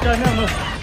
照相不